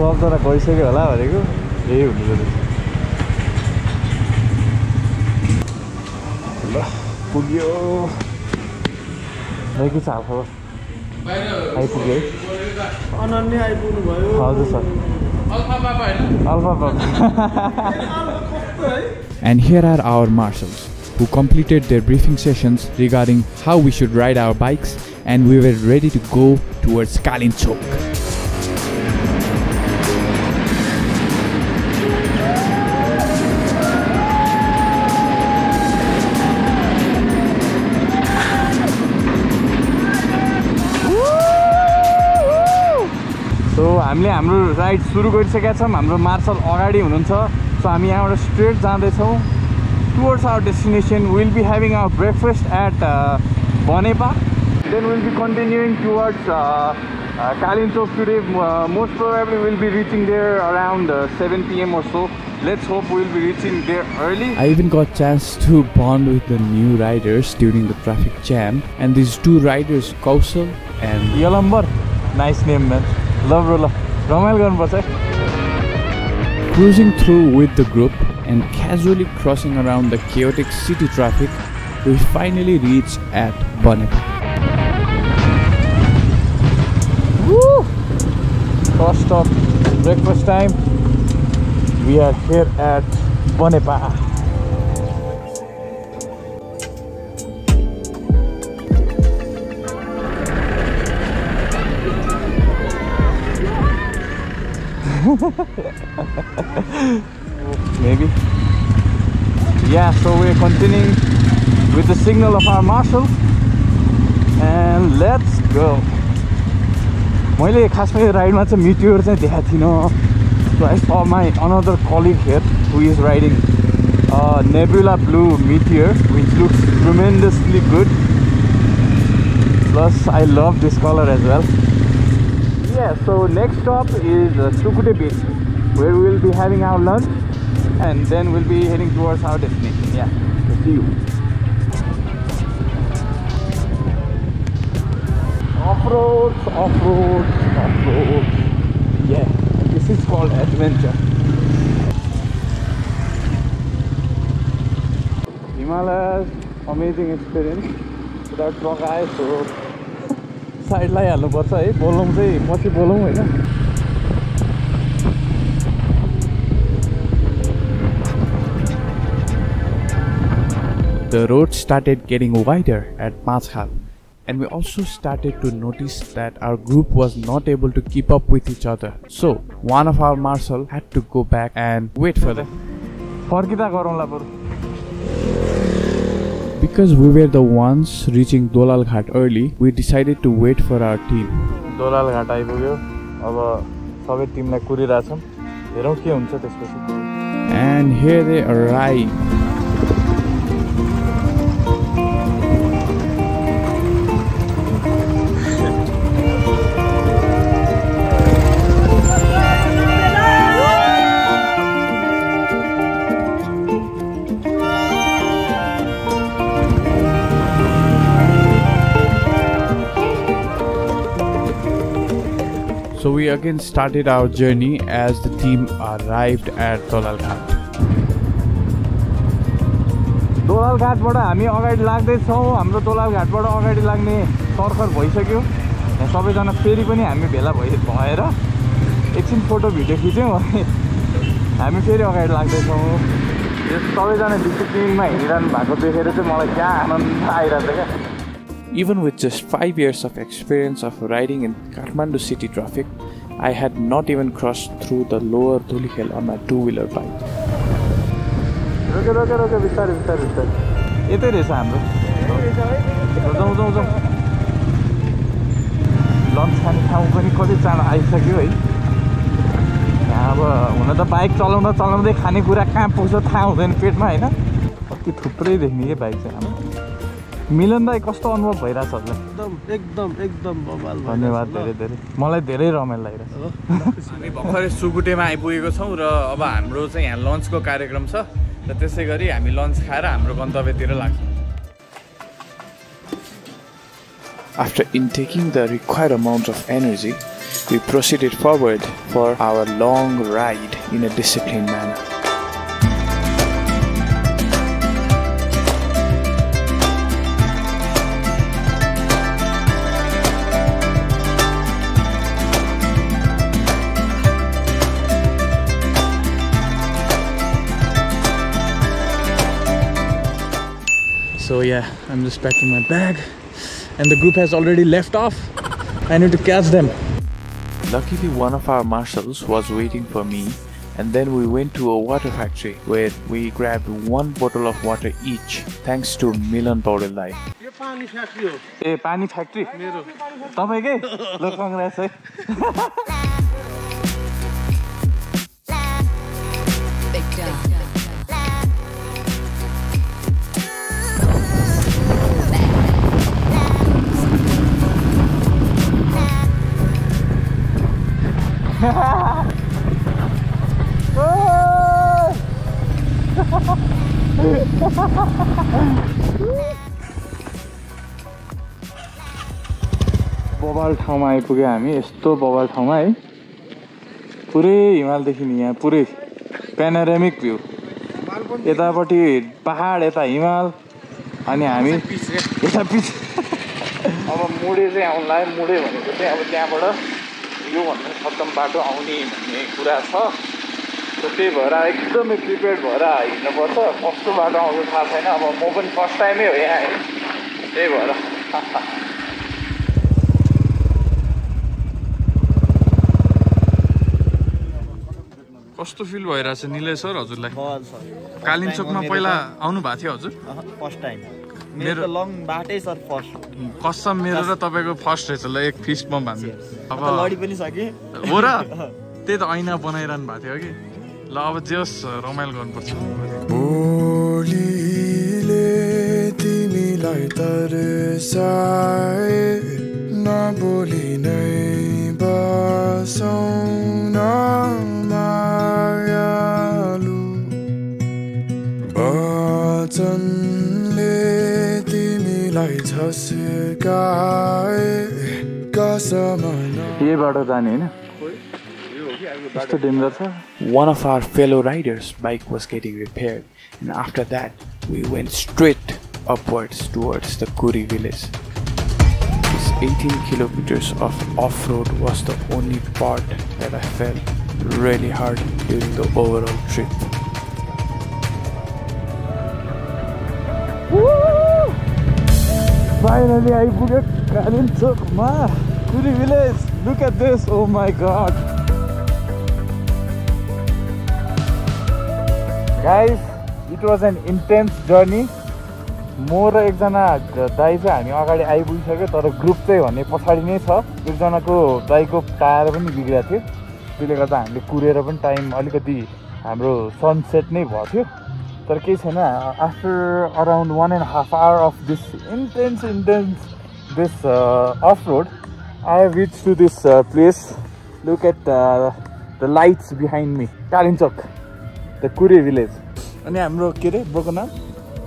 त सबजना गइसक्यो होला भनेको यही हुने रहेछ ल पुग्यो खै के छ हालखबर आइपुग्यो है अनन्य आइपुग्नु भयो हजुर सर अल्फा बाबा And here are our marshals who completed their briefing sessions regarding how we should ride our bikes and we were ready to go towards Kalinchok. So हामीले हाम्रो राइड सुरु गरिसकेका छौँ। हाम्रो मार्सल अगाडि हुनुहुन्छ। सो हामी यहाँबाट स्ट्रेट जाँदैछौँ। Towards our destination will be having our breakfast at Banepa then will be continuing towards Kalinchok today most probably will be reaching there around seven PM or so. Let's hope we'll be reaching there early. I even got chance to bond with the new riders during the traffic jam. And these two riders Kausal and Yalambar nice name man ल bro ल रमाइलो गर्नुपर्छ है cruising through with the group and casually crossing around the chaotic city traffic, we finally reached at Bonneta. First stop, breakfast time. We are here at Bonepa. Maybe. Yeah, so we're continuing with the signal of our marshal. And let's go. मैले खासमा यो राइडमा चाहिँ Meteor चाहिँ देखाएको थिइनँ so I saw my another colleague here who is riding nebula blue meteor which looks tremendously good plus I love this colour as well yeah, so next stop is uh, Sukute Beach, where we will be having our lunch, and then we'll be heading towards our destination. Yeah, so see you. Off-roads, off-roads, off-roads. Yeah, this is called adventure. Himalayas, amazing experience. Without truck आयो so side लगाइहाल्नुपर्छ है बोलौँ चाहिँ पछि बोलौँ होइन The road started getting wider at Panchkhal, and we also started to notice that our group was not able to keep up with each other. So, one of our marshal had to go back and wait for them. फर्किँदा गरौँला बरु Because we were the ones reaching Dolal Ghat early, we decided to wait for our team. Dolal घाट आइपुग्यो अब सबै टिमलाई कुरिरहेछौँ हेरौँ के हुन्छ त्यसपछि And here they arrived. Again started our journey as the team arrived at. Dolal घाटबाट हामी अगाडि लाग्दैछौँ। हाम्रो दोलाल घाटबाट अगाडि लाग्ने सर्खर भइसक्यो। यहाँ सबैजना फेरि पनि हामी भेला भइ भएर एकछिन फोटो भिडियो खिच्यौँ अनि हामी फेरि अगाडि लाग्दैछौँ। यो सबैजना डिसिप्लिनमा हिँडिरहनु भएको देखेर चाहिँ मलाई क्या आनन्द आइरहेको छ क्या। Even with just 5 years of experience of riding in Kathmandu city traffic, I had not even crossed through the lower Dhuli hill on my two-wheeler bike. यतै रहेछ हाम्रो लन्च खाने ठाउँ पनि कति चाँडो आइसक्यो है अब हुन त बाइक चलाउँदा चलाउँदै खानेकुरा कहाँ पुग्छ थाहा हुँदैन पेटमा होइन कति थुप्रै देख्ने कि बाइक चाहिँ मिलन दाई कस्तो अनुभव भइरहेछ होला एकदम एकदम एकदम धन्यवाद। धेरै धेरै। मलाई धेरै रमाइलो लागिरहेछ। हामी भर्खरै सुकुटेमा आइपुगेको छौँ र अब हाम्रो चाहिँ यहाँ लन्चको कार्यक्रम छ र त्यसै गरी हामी लन्च खाएर हाम्रो गन्तव्यतिर लाग्छौँ। After intaking the required amount of energy, we proceeded forward for our long ride in a disciplined manner. So yeah, I'm just packing my bag and the group has already left off. I need to catch them. Luckily, one of our marshals was waiting for me, and then we went to a water factory where we grabbed one bottle of water each, thanks to Milan Paudellai. यो पानी फ्याँक्री हो ए पानी factory मेरो तपाईँकै ल कङ्ग्रेस है बबाल ठाउँमा आइपुग्यो हामी। यस्तो बबाल ठाउँमा है। पुरै हिमालदेखि यहाँ पुरै पेनारेमिक भ्यू यतापट्टि पहाड यता हिमाल अनि हामी यता पिच अब मुडे चाहिँ आउनु लाग्यो मुडे भनेको चाहिँ अब त्यहाँबाट योभन्दा खत्तम बाटो आउने भन्ने कुरा छ। त्यही भएर एकदमै प्रिपेयर्ड भएर हिँड्नुपर्छ। कस्तो बाटो आउँछ थाहा छैन। अब म पनि फर्स्ट टाइमै हो यहाँ है। त्यही भएर। कस्तो फिल भइरहेछ निलै सर हजुरलाई? बल सर। कालिम्चोकमा पहिला आउनु भएको थियो हजुर? फर्स्ट टाइम मेरो- लङ बाटै सर फर्स्ट कसम मेरो र तपाईँको फर्स्ट रहेछ ल एक फिस्ट बम भन्नु अब लडी पनि सकेँ हो र? त्यही त ऐना बनाइरहनु भएको थियो कि? ल अब जे होस् रमाइलो गर्नुपर्छ। तिमीलाई तर्साए नबोली नै बसौँ। यहीबाट जाने होइन कस्तो डेन्जर छ One of our fellow riders' bike was getting repaired, and after that, we went straight upwards towards the Kuri village. This 18 kilometers of off-road was the only part that I felt really hard during the overall trip. Finally आइपुग्यो कालिम्चोकमा Kuri village look at this oh my god guys it was an intense journey म र एकजना दाई चाहिँ हामी अगाडि आइपुगिसक्यो तर group चाहिँ भन्ने पछाडि नै छ। एकजनाको दाईको टायर पनि बिग्रेको थियो। त्यसले गर्दा हामीले कुरेर पनि टाइम अलिकति हाम्रो सनसेट नै भएको थियो। तर केही छैन after around one and half hour of this intense intense this off road I have reach to this place look at the lights behind me Kalinchok the Kure village अनि हाम्रो के अरे ब्रोको नाम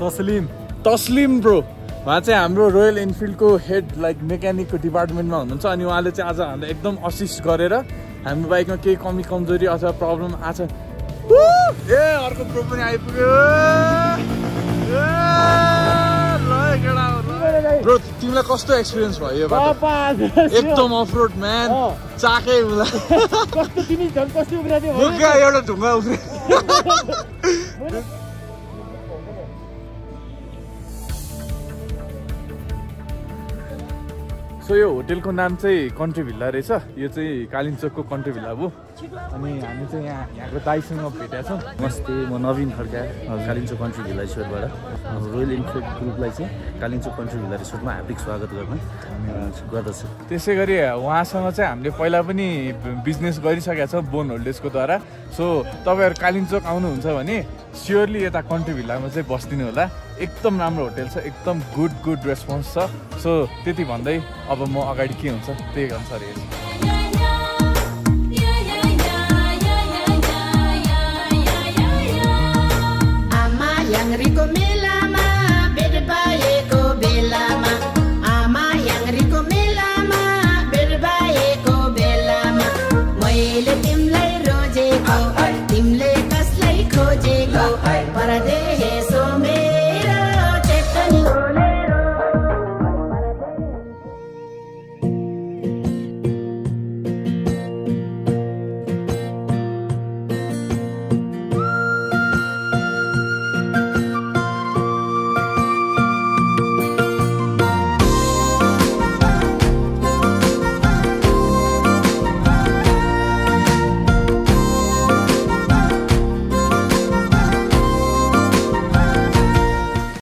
तस्लिम तस्लिम ब्रो उहाँ चाहिँ हाम्रो रोयल इनफिल्डको head like मेकानिकको डिपार्टमेन्टमा हुनुहुन्छ अनि उहाँले चाहिँ आज हामीलाई एकदम असिस्ट गरेर हाम्रो बाइकमा केही कमी कमजोरी अथवा प्रब्लम आछ ए अर्को ब्रो पनि आइपुग्यो। ब्रो तिमीलाई कस्तो एक्सपिरियन्स भयो एकदम अफ रोड म्यान चाकै मुगा एउटा ढुङ्गा उफ्रे सो यो होटेलको नाम चाहिँ कन्ट्री भिल्ला रहेछ। यो चाहिँ कालिम्चोकको कन्ट्री भिल्ला हो। अनि हामी चाहिँ यहाँ यहाँको दाईसँग भेटेका छौँ। नमस्ते म नवीन खड्का कालिम्चोक कन्ट्री भिला रिसोर्टबाट। रोयल इनफिल्ड ग्रुपलाई चाहिँ कालिम्चोक कन्ट्री भिला रिसोर्टमा हार्दिक स्वागत गर्न गर्दछु। त्यसै गरी उहाँसँग चाहिँ हामीले पहिला पनि बिजनेस गरिसकेका छौँ बोन होल्डेजकोद्वारा सो तपाईँहरू कालिम्चोक आउनुहुन्छ भने स्योरली यता कन्ट्री भिल्लामा चाहिँ बस्दिनु होला। एकदम राम्रो होटेल छ एकदम गुड गुड रेस्पोन्स छ। सो त्यति भन्दै अब म अगाडि के हुन्छ त्यही अनुसार हेर्छु।